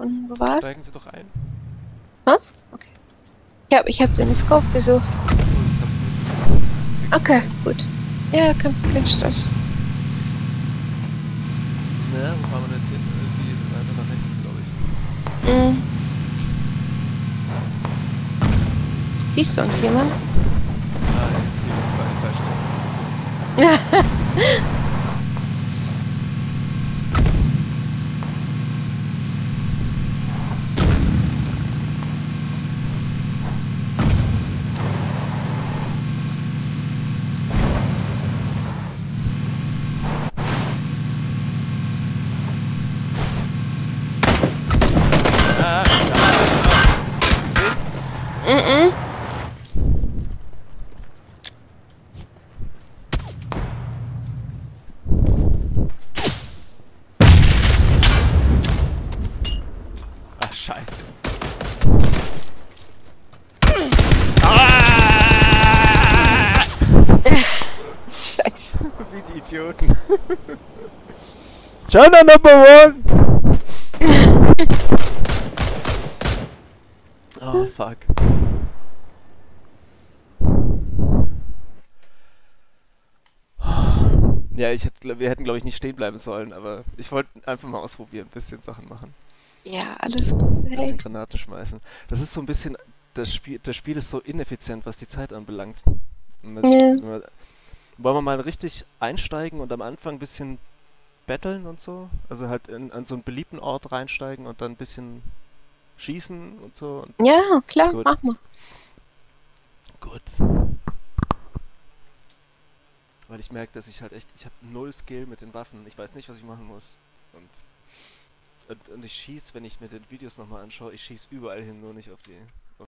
Und wo? Steigen Sie doch ein. Ich hab, ich hab den Scope gesucht. Okay, gut. Ja, kein, kein Stress. Na, wo fahren wir jetzt hin? Irgendwie weiter nach rechts, glaube ich. Mhm. Siehst du uns jemand? Ah, hier, bei, bei scheiße. Ah! Scheiße. Wie die Idioten. China number one! oh, fuck. Ja, ich hätte, wir hätten, glaube ich, nicht stehen bleiben sollen, aber ich wollte einfach mal ausprobieren, ein bisschen Sachen machen. Ja, alles gut. Ein bisschen. Granaten schmeißen. Das ist so ein bisschen, das Spiel, das Spiel ist so ineffizient, was die Zeit anbelangt. Mit, Ja. Wollen wir mal richtig einsteigen und am Anfang ein bisschen betteln und so? Also halt in, an so einen beliebten Ort reinsteigen und dann ein bisschen schießen und so. Und Ja, klar, Gut. mach mal. gut. Weil ich merke, dass ich halt echt, ich habe null Skill mit den Waffen. Ich weiß nicht, was ich machen muss. Und, und, ich schieß, wenn ich mir die Videos nochmal anschaue, ich schieß überall hin, nur nicht auf die